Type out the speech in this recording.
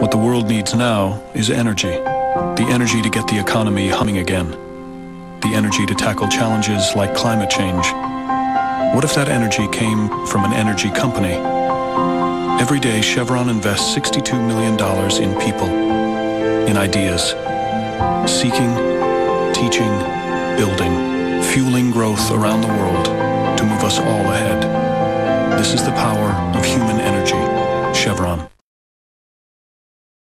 What the world needs now is energy. The energy to get the economy humming again. The energy to tackle challenges like climate change. What if that energy came from an energy company? Every day, Chevron invests $62 million in people, in ideas, seeking, teaching, building, fueling growth around the world to move us all ahead. This is the power of human